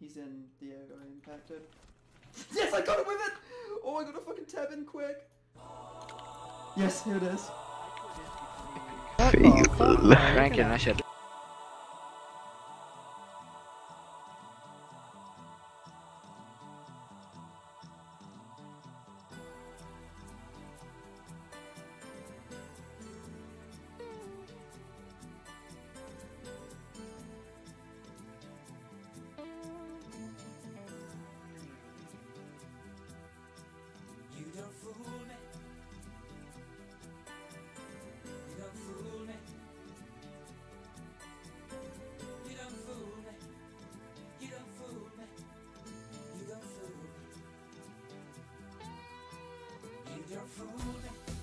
He's in the area impacted. Yes, I got it with it! Oh, I got a fucking tab in quick. Yes, here it is. Rank and I should. Fooling.